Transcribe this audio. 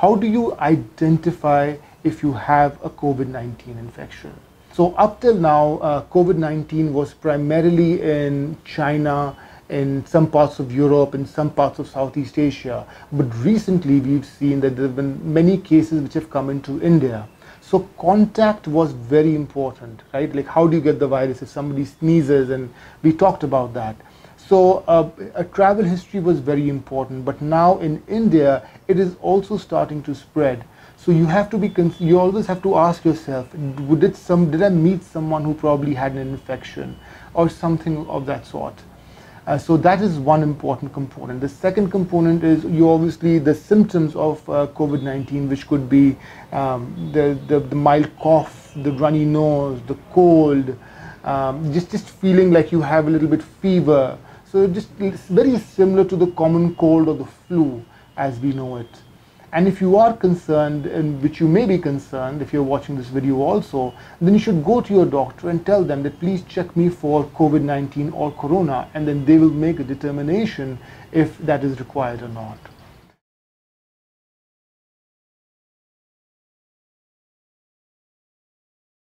how do you identify if you have a COVID-19 infection? So up till now, uh, COVID-19 was primarily in China, in some parts of Europe, in some parts of Southeast Asia. But recently we've seen that there have been many cases which have come into India. So contact was very important, right? Like how do you get the virus if somebody sneezes and we talked about that. So uh, a travel history was very important, but now in India, it is also starting to spread. So you have to be, you always have to ask yourself, did, some, did I meet someone who probably had an infection or something of that sort? Uh, so that is one important component. The second component is you obviously the symptoms of uh, COVID-19, which could be um, the, the, the, mild cough, the runny nose, the cold, um, just, just feeling like you have a little bit fever. So just it's very similar to the common cold or the flu as we know it. And if you are concerned, and which you may be concerned if you're watching this video also, then you should go to your doctor and tell them that please check me for COVID-19 or corona, and then they will make a determination if that is required or not.